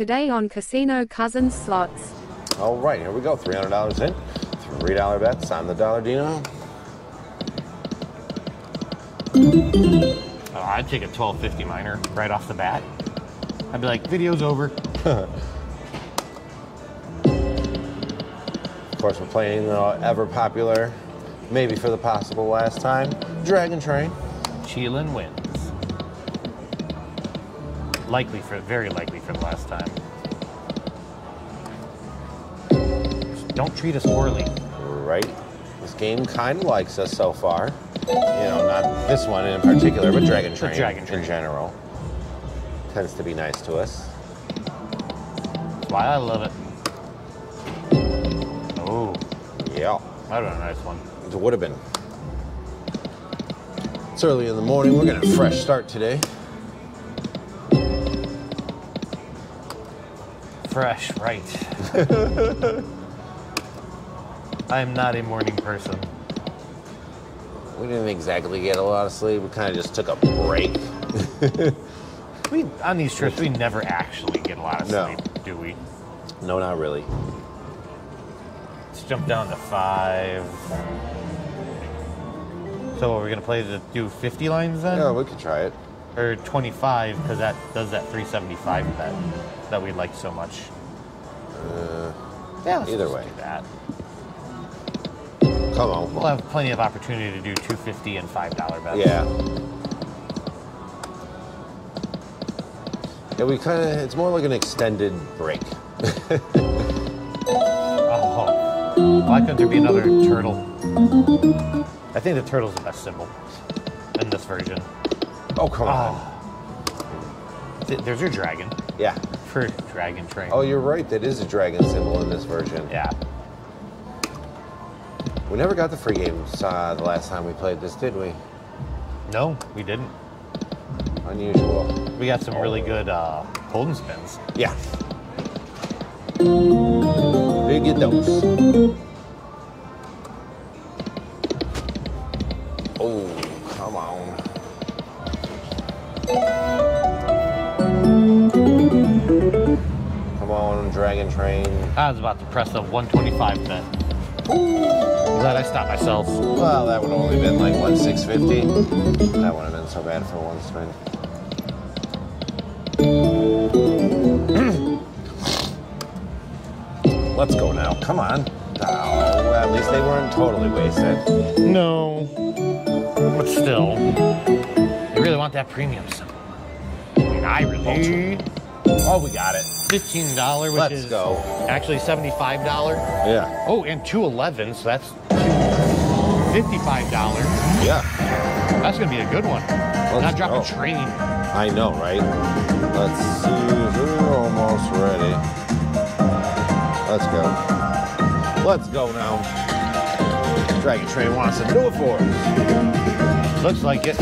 today on Casino Cousins Slots. All right, here we go. $300 in. $3 bets on the Dollar Dino. Oh, uh, I'd take a 1250 minor right off the bat. I'd be like, video's over. Of course, we're playing the ever popular, maybe for the possible last time, Dragon Train. Cheelin wins. Likely for, very likely for the last time. Just don't treat us poorly. Right? This game kind of likes us so far. You know, not this one in particular, but Dragon Train, Dragon Train. in general. Tends to be nice to us. That's why I love it. Oh, Yeah, that was a nice one. it would have been. It's early in the morning. We're getting a fresh start today. Fresh, right. I am not a morning person. We didn't exactly get a lot of sleep. We kind of just took a break. We on these trips we never actually get a lot of No. sleep, do we? No, not really. Let's jump down to five. So are we gonna play the do 50 lines then? Yeah, we could try it. Or 25 because that does that 375 bet that we like so much. Uh, Yeah, let's Either just way. do that. come on. We'll have plenty of opportunity to do 250 and five dollar bets. Yeah. Yeah, we kind of, it's more like an extended break. Oh, why couldn't there be another turtle? I think the turtle's the best symbol in this version. Oh, come on. Oh. Th- There's your dragon Yeah. for Dragon Train. Oh, you're right. That is a dragon symbol in this version. yeah. We never got the free games uh, the last time we played this, did we? No, we didn't. Unusual. We got some really good uh, golden spins. Yeah. Big get those. Train. I was about to press a 125 bet. Glad I stopped myself. Well, that would only been like what, 650? That wouldn't have been so bad for one spin. Let's go now. Come on. Oh, at least they weren't totally wasted. No. But still, you really want that premium symbol. I mean, I really. Oh, we got it. $15, which Let's is go. actually $75. Yeah. Oh, and 211 so that's $55. Yeah. That's going to be a good one. Not drop go. a train. I know, right? Let's see. We're almost ready. Let's go. Let's go now. Dragon Train wants to do it for us. Looks like it.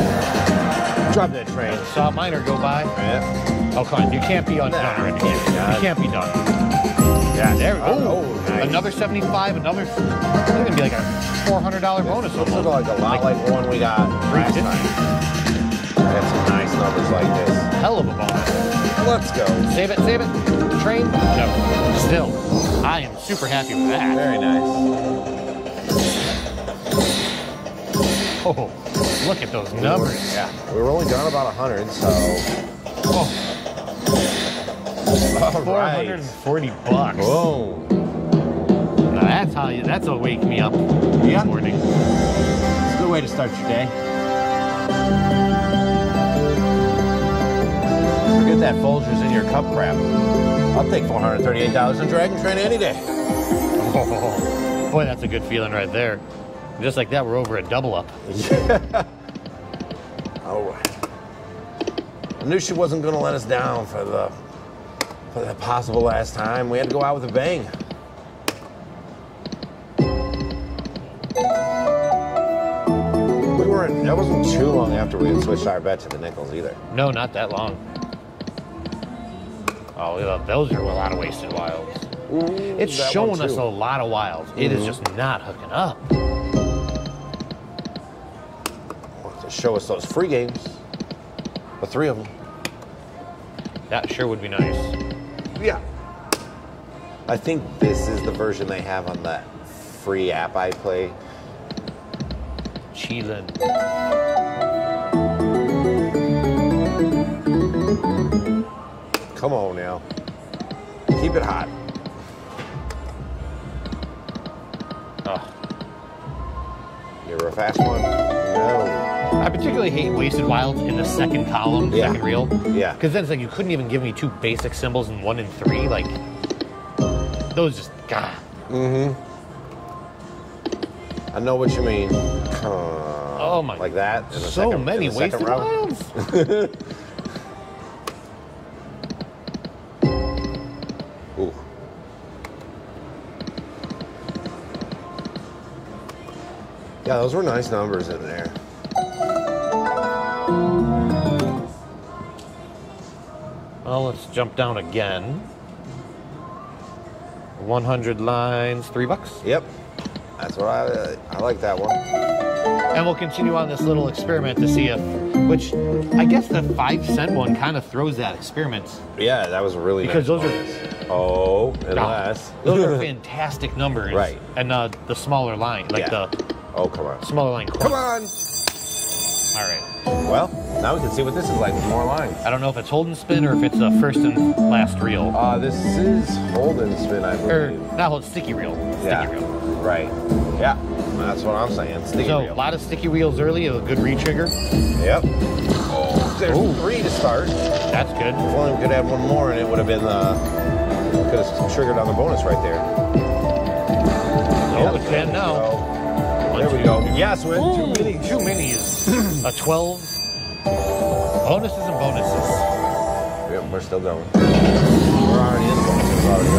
Drop that train. Saw a miner go by. Yeah. Oh, come on. You can't be on Nah, can't. You can't be done. Yeah, there we go. Oh, nice. Another 75, another. It's to be like a $400 bonus Looks almost. like a lot like the one we got last 350. time. That's some nice numbers like this. Hell of a bonus. Let's go. Save it, save it. Train? No. Still, I am super happy with that. Very nice. Oh, look at those numbers. Yeah. We were only down about 100, so. Oh, All right. 440 bucks. Whoa. Now that's how you, that's what wake me up Yeah. the morning. It's a good way to start your day. Forget that Folgers in your cup crap. I'll take $438 in Dragon Train any day. Oh, boy, that's a good feeling right there. Just like that, we're over a double up. Oh, All right. I knew she wasn't going to let us down for the that possible last time. We had to go out with a bang. We weren't. That wasn't too long after we had switched our bet to the nickels either. No, not that long. Oh, yeah, those are a lot of wasted wilds. It's showing us a lot of wilds. It is Mhm. just not hooking up. to show us those free games. The three of them. That sure would be nice. Yeah. I think this is the version they have on that free app I play. Chilin. Come on now. Keep it hot. Ugh. You're a fast one? No. I particularly hate wasted wilds in the second column, Yeah. second reel. Yeah. Because then it's like you couldn't even give me two basic symbols in one and three. Like those just God. Mhm. I know what you mean. Uh, Oh my- Like that? in the So second- many wasted wilds. Ooh. Yeah, those were nice numbers in there. Well, let's jump down again. 100 lines, three bucks. Yep. That's what I I like that one. And we'll continue on this little experiment to see if, which I guess the five cent one kind of throws that experiment. Yeah, that was a really Because nice those are- bonus. Oh, unless. Those are fantastic numbers. Right. And uh, the smaller line, like Yeah. the Oh, come on. smaller line. Come on. All right. Well, now we can see what this is like with more lines. I don't know if it's hold and spin or if it's a first and last reel. Uh, this is hold and spin, I or believe. not hold, sticky reel. Sticky yeah. reel. Right. Yeah. That's what I'm saying. Sticky So reel. a lot of sticky reels early, a good retrigger. Yep. Oh, there's Ooh. three to start. That's good. If only we could have one more, and it would have been uh, could have triggered on the bonus right there. Oh, it's 10 now. One, There we go. Yes, we Ooh, had two minis. Two minis. a 12. Bonuses and bonuses. Yep, we're still going. We're already in the bonus. We're already.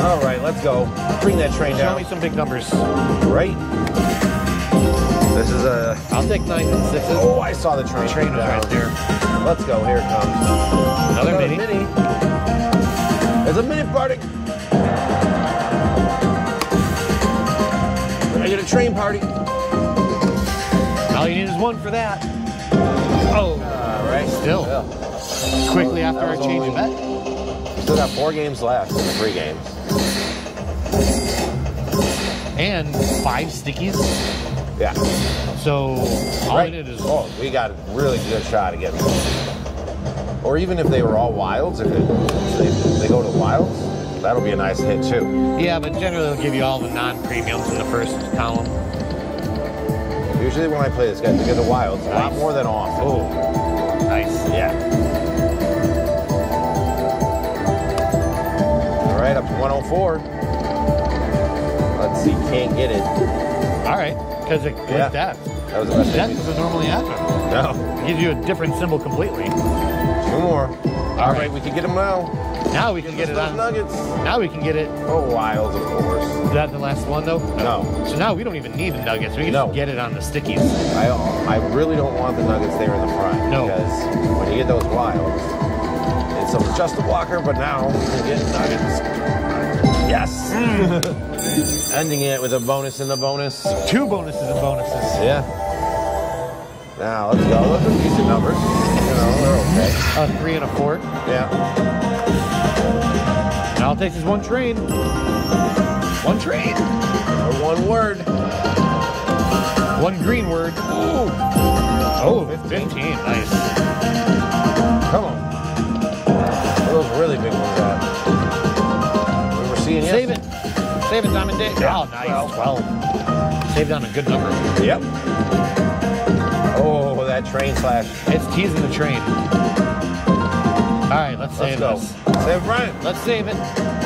All right, let's go. Bring that train Show down. me some big numbers. Right. This is a. I'll take nines and sixes. Oh, I saw the train. The train was down. right there. Let's go. Here it comes. Another mini. There's a mini party. I get a train party. One for that. Oh, All right. Still. Yeah. quickly after That our change of bet. We still got four games left in the three games. And five stickies. Yeah. So all right. I did is Oh, we got a really good shot at getting one. Or even if they were all wilds, if, it, if they, they go to wilds, that'll be a nice hit too. yeah, but generally they'll give you all the non-premiums in the first column. Usually when I play this guy, to get the wilds, a lot more than off. Oh, nice. Yeah. All right, up to 104. Let's see, can't get it. All right, because it Yeah. like that. That was the best That doesn't normally happen. No, It gives you a different symbol completely. two more. All right, right. we can get them now. Now we can get it on. nuggets. Now we can get it. Oh, wilds, of course. Is that the last one though? No. So now we don't even need the nuggets. We can No. just get it on the stickies. I, I really don't want the nuggets there in the front. No. Because when you get those wilds, it's a just a blocker, but now you get nuggets. Yes. Ending it with a bonus in the bonus. Two bonuses and bonuses. Yeah. Now let's go. Those are decent numbers. You know, they're okay. A three and a four. Yeah. And Now it takes us one train. One train. Or one word. One green word. Ooh. Oh, 15. 15. Nice. Come on. Are those really big ones at? We were seeing Save yesterday. it. Save it, Diamond Day. Yeah, Oh, nice. 12. Saved on a good number. Yep. That train slash. It's teasing the train. All right, let's Let's save go. this. Save Brian. Let's save it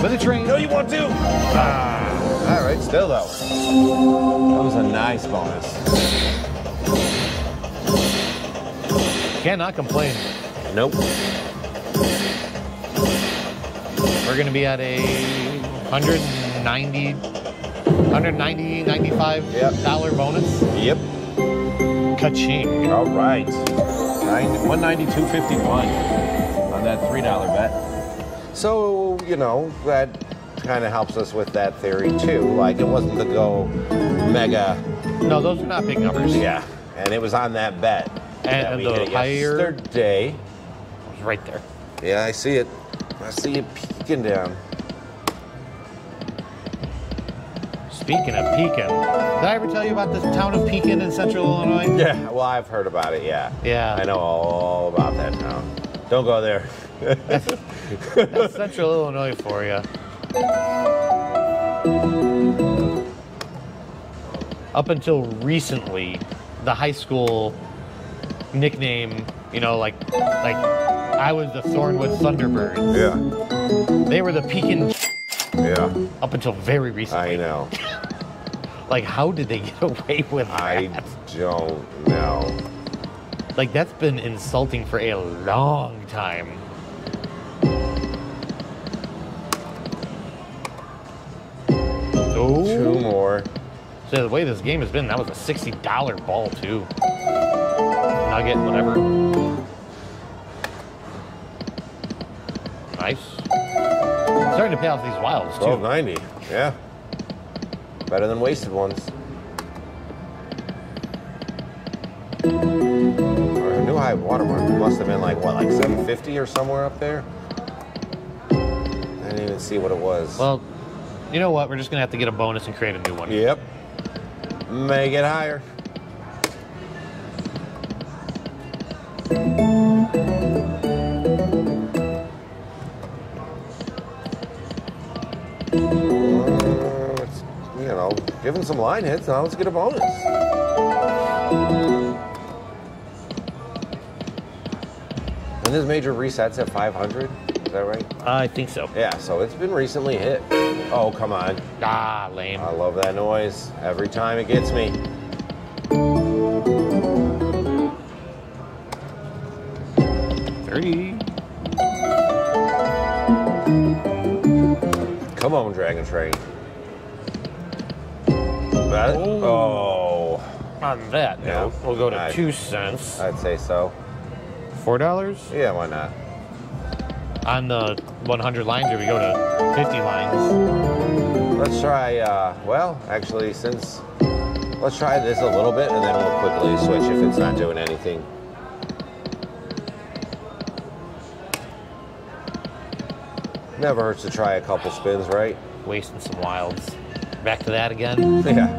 with the train. No, you want to. Ah. All right, still though. That was a nice bonus. Cannot complain. Nope. We're going to be at a 190, 190, 95 Yep. dollar bonus. Yep. Ka-ching. All right. 192.51 on that $3 bet. So, you know, that kind of helps us with that theory too. Like, it wasn't the go mega, No, those are not big numbers. yeah. And it was on that bet. And that we the hit higher- yesterday. It was right there. Yeah, I see it. I see it peeking down. Speaking of Pekin, did I ever tell you about this town of Pekin in central Illinois? Yeah, well, I've heard about it, yeah. Yeah. I know all about that town. Don't go there. That's central Illinois for you. Up until recently, the high school nickname, you know, like like I was the Thornwood Thunderbirds. yeah, They were the Pekin yeah, up until very recently. I know. Like, how did they get away with that? I don't know. Like, that's been insulting for a long time. Oh, Two more. so the way this game has been, that was a sixty dollar ball too. Nugget, whatever. Nice. Starting to pay off these wilds too. 1290. Yeah. Better than wasted ones. Our new high watermark must have been like, what, like 750 or somewhere up there? I didn't even see what it was. Well, you know what? We're just gonna have to get a bonus and create a new one. yep. Make it higher. Give him some line hits. Now let's get a bonus. And this major resets at 500. Is that right? I think so. Yeah, so it's been recently hit. Oh, come on. Ah, lame. I love that noise. Every time it gets me. Thirty. Come on, Dragon Train. That, oh. On that Yeah. note, we'll go to Nice. two cents. I'd say so. Four dollars Yeah, why not? on the 100 lines, or we go to 50 lines. Let's try, uh, well, actually, since, let's try this a little bit and then we'll quickly switch if it's not doing anything. Never hurts to try a couple spins, right? Wasting some wilds. Back to that again. Yeah.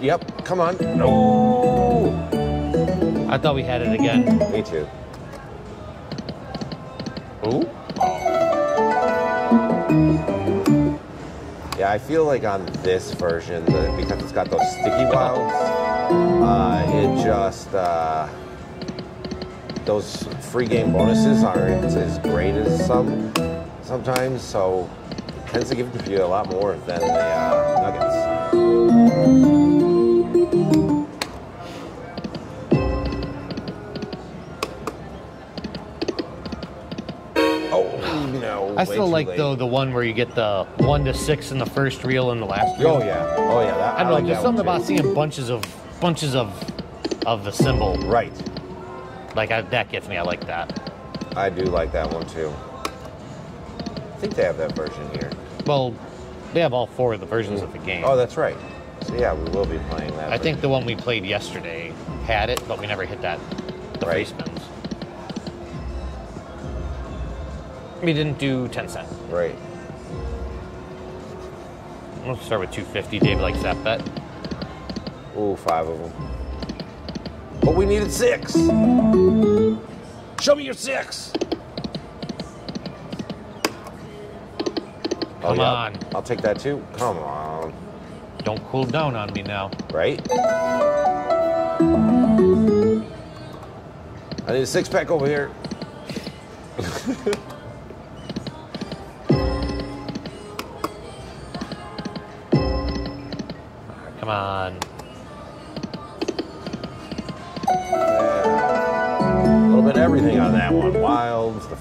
Yep, come on. No! I thought we had it again. Me too. Ooh. Yeah, I feel like on this version, the, because it's got those sticky wilds, uh, it just uh, those free game bonuses aren't as great as some sometimes. So it tends to give you a lot more than the uh, nuggets. Oh! I still like late. though the one where you get the one to six in the first reel and the last reel. Oh yeah, oh yeah. That, I don't know, like just that something about seeing bunches of bunches of of the symbol. Right. Like I, that gets me. I like that. I do like that one too. I think they have that version here. Well, they have all four of the versions of the game. Oh, that's right. So yeah, we will be playing that. I think the one we played yesterday had it, but we never hit that the Right. spins. We didn't do ten cent. right. We'll start with two fifty. Dave likes that bet. Ooh, five of them. But we needed six. Show me your six. Oh, Come yeah. on. I'll take that too. Come on. Don't cool down on me now. Right? I need a six pack over here.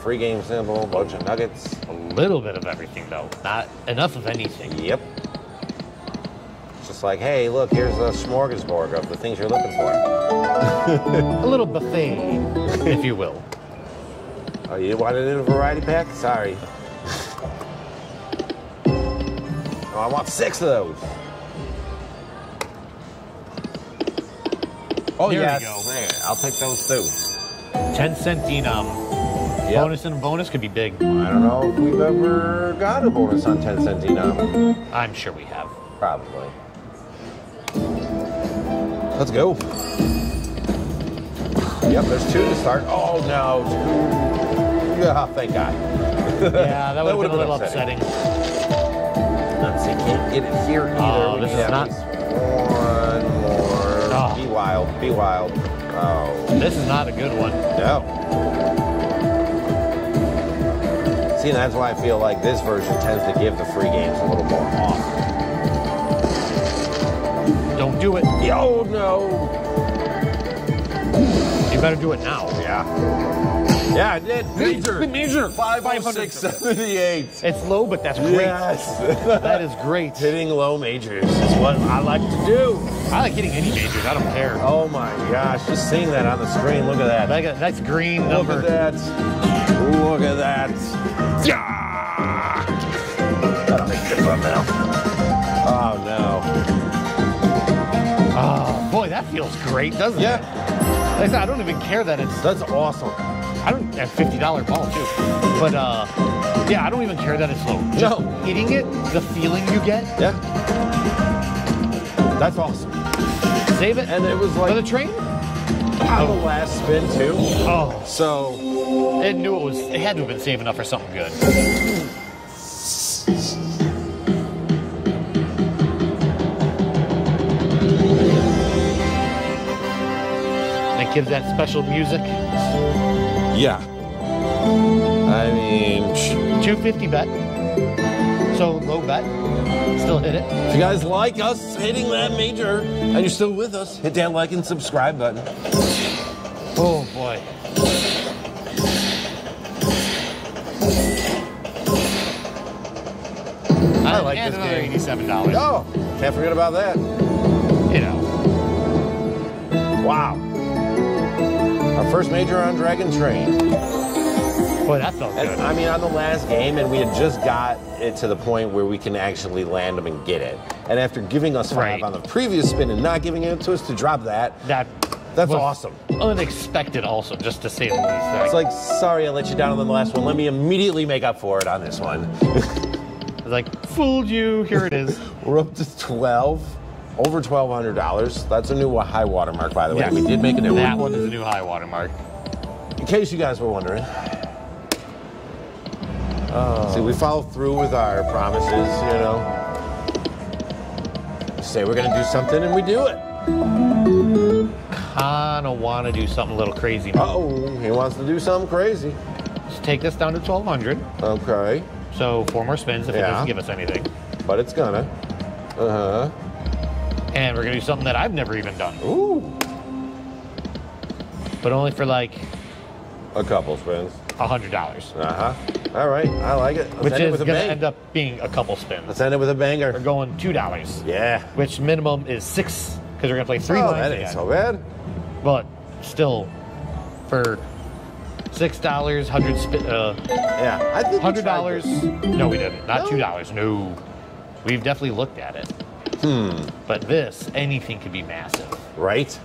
free game symbol, bunch of nuggets. A little bit of everything though. Not enough of anything. Yep. It's just like, hey, look, here's a smorgasbord of the things you're looking for. A little buffet, if you will. Oh, you wanted it in a variety pack? Sorry. oh, I want six of those. Oh, There yes. I'll take those too. 10 cent denom. Yep. Bonus and a bonus could be big. I don't know if we've ever got a bonus on 10 cent denom. I'm sure we have. Probably. Let's go. Yep, there's two to start. Oh no. Yeah, thank God. Yeah, that would have been would've a little been upsetting. Let's see, can't get it here oh, either. Oh, this is not- One more. Oh. Be wild, be wild. Oh, This is not a good one. no. See, and that's why I feel like this version tends to give the free games a little more off. Don't do it. Yo, no. You better do it now. Yeah. Yeah, I did. Major. Major. 50678. It's low, but that's great. Yes. That is great. Hitting low majors is what I like to do. I like hitting any majors. I don't care. Oh my gosh, just seeing that on the screen. Look at that. Like a nice green Look number. at that. Look at that. Yeah. That'll make it fun now. Oh no. Oh, boy, that feels great, doesn't it? Yeah, I said, I don't even care that it's that's awesome. I don't at fifty dollar ball too. But uh yeah, I don't even care that it's low. Just No. hitting it, the feeling you get, Yeah. That's awesome. save it. And it was like... for the train? on the last spin too. Oh, So it knew it was it had to have been saving up for something good. And it gives that special music. yeah. I mean, 250 bet. So low bet. Still hit it. if you guys like us hitting that major and you're still with us, hit that like and subscribe button. Oh boy. I like and this another game. eighty-seven dollars. Oh, can't forget about that. You know. Wow. Our first major on Dragon Train. Boy, that felt And good. I mean, on the last game, and we had just got it to the point where we can actually land them and get it. And after giving us five Right. on the previous spin and not giving it to us to drop that, that that's was awesome. Unexpected, also, just to say the least. It's like, sorry I let you down on the last one. Let me immediately make up for it on this one. It's like fooled you. Here it is. We're up to 12, over $1,200. That's a new high water mark, by the way. Yes. We did make a new That one. one is a new high water mark. In case you guys were wondering. Oh. See, we follow through with our promises, you know. We say we're going to do something and we do it. Kinda want to do something a little crazy. Uh-oh, he wants to do something crazy. Let's take this down to 1200. Okay, So four more spins if it doesn't give us anything. but it's gonna. Uh-huh. And we're gonna do something that I've never even done, Ooh, but only for like a couple spins. a hundred dollars, Uh-huh. All right, I like it. Let's which end it is with a gonna end up being a couple spins. Let's end it with a banger. We're going two dollars, Yeah. which minimum is six because we're gonna play three. lines that ain't so bad. But still, for six dollars, hundred uh, Yeah, I think hundred dollars. No, we didn't. Not No? two dollars. No, we've definitely looked at it. Hmm. But this, anything could be massive. Right?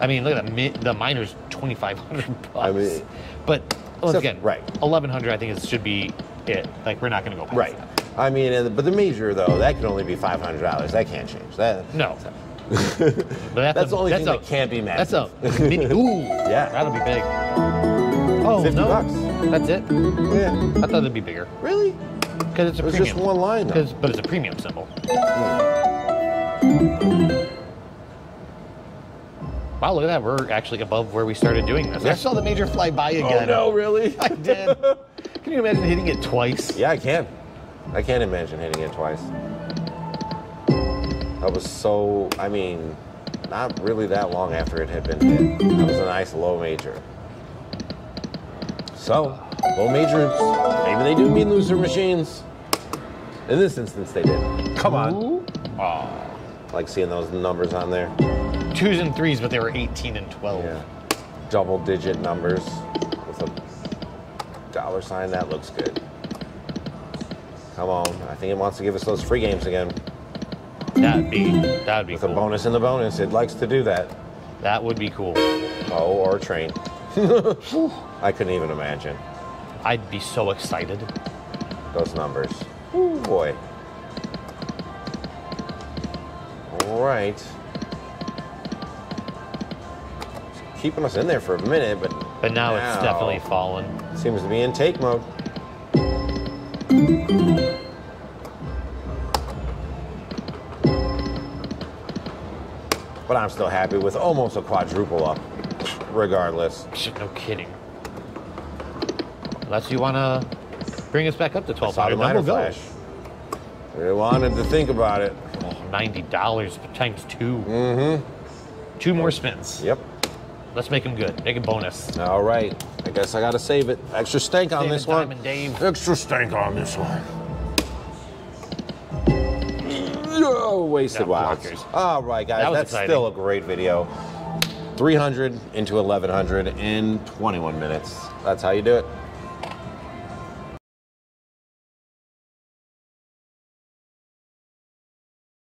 I mean, look at the mi- the miner's twenty five hundred bucks. I mean- but once Except- again, right. Eleven hundred, I think it should be it. Like we're not going to go past Right. that. I mean, but the major though, that can only be five hundred dollars. That can't change. That No. But that's, That's a, the only that's thing a, that can't be massive. That's a mini. Ooh, Yeah. that'll be big. Oh 50 no, bucks. that's it. yeah. I thought it'd be bigger Really? because it's a It premium. just one line though. but it's a premium symbol. Wow, look at that. We're actually above where we started doing this. I saw the major fly by again. Oh again. no, really? I did. Can you imagine hitting it twice? yeah, I can. I can't imagine hitting it twice. That was so. I mean, not really that long after it had been hit. That was a nice low major. So, low majors. Maybe they do mean loser machines. In this instance, they did. Come on. Ooh. Aw. Like seeing those numbers on there. Twos and threes, but they were 18 and 12. Yeah. Double digit numbers with a dollar sign. That looks good. Come on. I think it wants to give us those free games again. That'd be that'd be With a bonus in the bonus. It likes to do that. That would be cool. Oh, or a train. I couldn't even imagine I'd be so excited. those numbers. Ooh, boy. All right. Keeping us in there for a minute, but But now, it's definitely fallen. seems to be in take mode. But I'm still happy with almost a quadruple up, regardless. Shit, no kidding. Unless you want to bring us back up to Saw the 1200 minor then we'll go. flash. We wanted to think about it. Oh, $90 times 2 Mm-hmm. Two more spins. Yep. Let's make them good. Make a bonus. All right. I guess I got to save it. Extra stank on this one. Dave. Extra stank on this one. Yo, wasted No, wilds. All right, guys. That That's exciting. still a great video. 300 into 1100 in 21 minutes. That's how you do it.